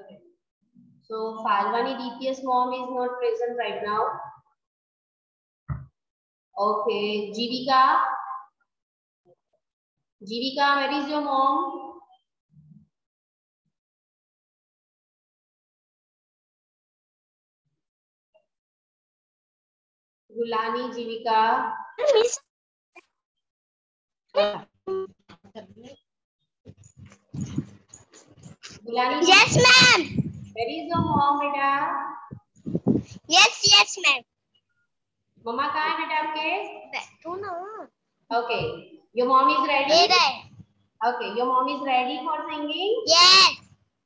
Okay. So Falvani DPS mom is not present right now. Okay, Jivika. Jivika, where is your mom? Gulani, Jivika. Miss. Gulani, Yes, ma'am. where is your mom, beta? Yes, yes, ma'am. मम्मा कहाँ है बेटा आपके? बैठो ना Okay, your mom is ready. रहे Okay, your mom is ready for singing. Yes,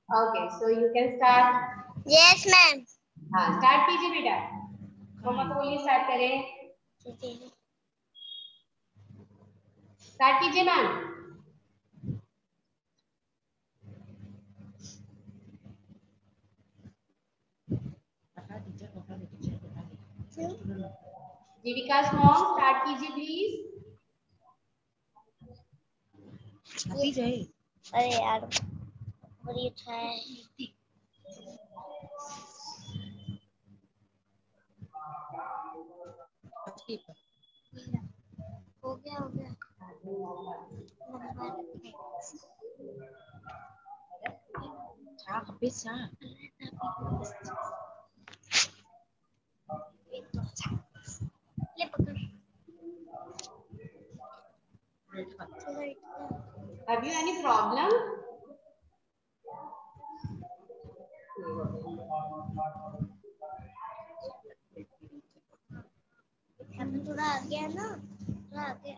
Okay, so you can start. yes, ma'am. हाँ, start कीजिए बेटा. मम्मा को बोलिए start करें. Start कीजिए मैम. जीविका मॉम start कीजिए जाए अरे यार बड़ी अच्छा है। हो गया हो गया। छा खपे छा ले पकड़ Have you any problem? थोड़ा आ गया ना थोड़ा आ गया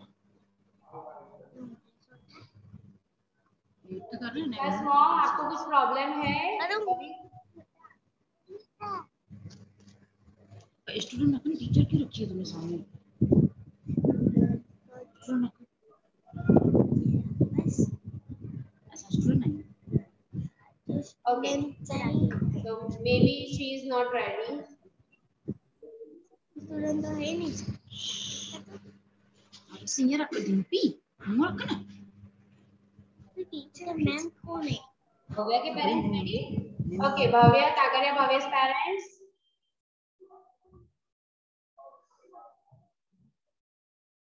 तो कर रहे हैं Yes ना मॉम आपको कुछ प्रॉब्लम है? स्टूडेंट अपनी टीचर क्यों रखी है तुमने सामने। स्टूडेंट बस ऐसा स्टूडेंट नहीं Okay, so maybe she is not ready. तुरंत तो है नहीं। मैम कौन है? भव्या के पेरेंट्स? Okay, Bhavya parents.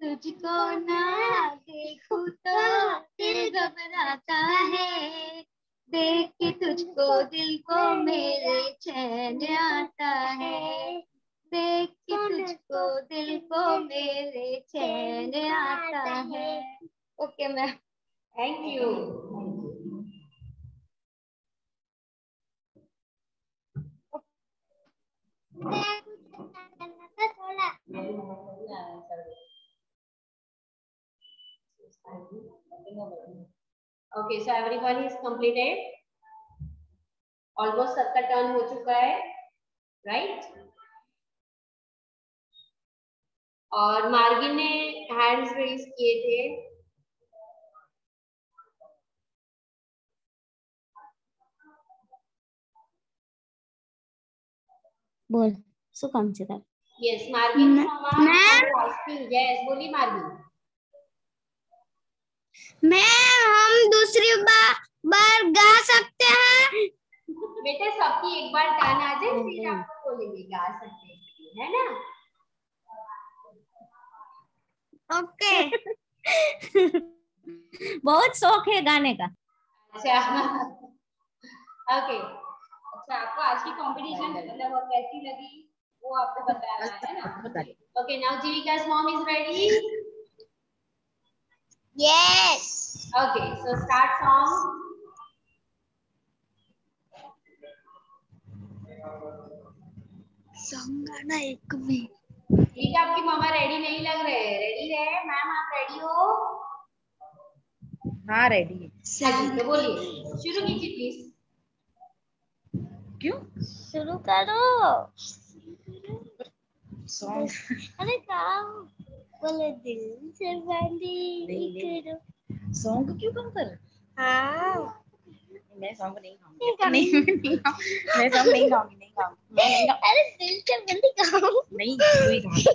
तुझको ना देखो तो दिल घबराता है देख के तुझको दिल को मेरे चैन आता है देख के तुझको दिल को मेरे चैन आता है okay ma'am Thank you. Okay so everyone is completed almost सबका टर्न हो चुका है, राइट और मार्गिन ने हैंड्स रेज किए थे। बोल सो कम से कम यस मार्गिन मैम यस बोली मार्गिन। मैम हम दूसरी बार बार गा सकते हैं? बेटा सबकी एक बार टर्न आ जाए फिर आपको बोलेंगे गा सकते हैं है ना? ओके। बहुत शौक है गाने का। अच्छा। ओके। अच्छा आपको आज की कंपटीशन मतलब कैसी लगी वो आपको बताना है ना? ओके नाउ जीविका's mom is ready यस okay so start song. Song गाना एक भी ठीक है आपकी मामा रेडी नहीं लग रहे। रेडी रहे मैम आप रेडी हो? हाँ रेडी है। हाँ तो बोलिए। शुरू कीजिए प्लीज़ क्यों? शुरू करो। सॉन्ग अरे काम। बोले दिल से बंदी। करो सॉन्ग क्यों कम कर? हाँ। मैं सॉन्ग नहीं गाऊँगी। नहीं मैं सॉन्ग नहीं गाऊँगी नहीं गाऊँगी। मैं नहीं गाऊं अरे दिल से बंदी काम नहीं गा मैं song-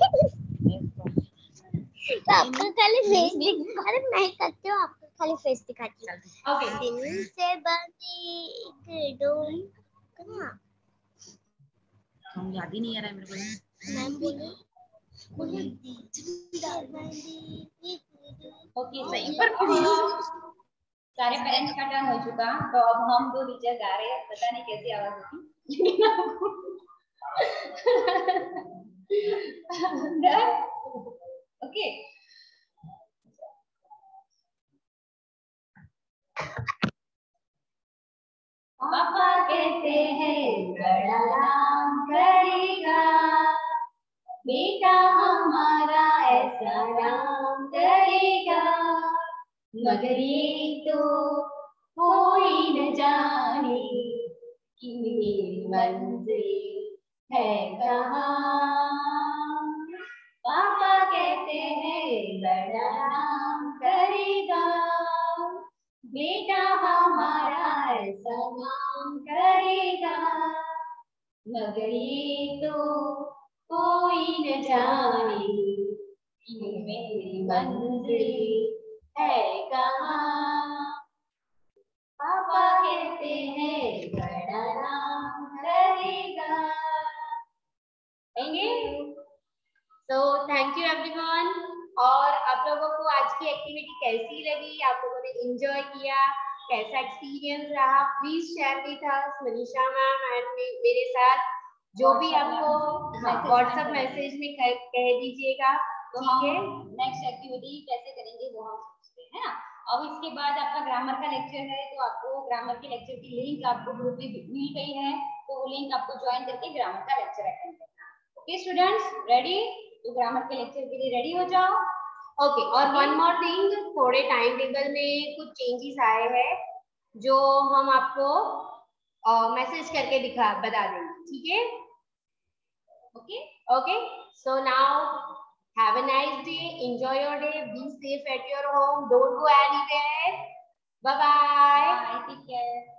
तो आपको खाली फेस दिख अरे मैं करती हूँ आपको खाली फेस दिखाती हूँ। ओके दिल से बंदी करो सॉन्ग याद ही नहीं आ रहा है मेरे को। मैं बोलूँ बोले ओके सही पर सारे पेरेंट्स का टर्न हो चुका तो अब हम दो टीचर गा रहे हैं, पता नहीं कैसी आवाज़ होगी ओके बेटा हमारा ऐसा नाम करेगा। मगर ये तो कोई न जाने कि मंजिल है कहाँ। पापा कहते हैं, बड़ा नाम करेगा। बेटा हमारा ऐसा नाम करेगा। मगर ये तो कोई न जाने मंजिल है पापा कहते हैं बड़ा नाम करेगा तो थैंक यू एवरीवन और आप लोगों को आज की एक्टिविटी कैसी लगी? आप लोगों ने एंजॉय किया? कैसा एक्सपीरियंस रहा? Please share with us Manisha ma'am and मेरे साथ। जो भी आपको व्हाट्सएप मैसेज में कह कह दीजिएगा तो हम नेक्स्ट एक्टिविटी कैसे करेंगे वो हम सोचते हैं ना? अब इसके बाद आपका ग्रामर का लेक्चर है तो आपको ग्रामर के लेक्चर की लिंक आपको ग्रुप में मिल गई है तो वो लिंक आपको ज्वाइन करके ग्रामर का लेक्चर अटेंड करना। ओके स्टूडेंट्स रेडी तो ग्रामर के लेक्चर के लिए रेडी हो जाओ। ओके और वन मोर थिंग थोड़े टाइम टेबल में कुछ चेंजेस आए हैं जो हम आपको मैसेज करके दिखा बता देंगे ठीक है? Okay. Okay. So now have a nice day. Enjoy your day. Be safe at your home. Don't go anywhere. Bye-bye. Take care.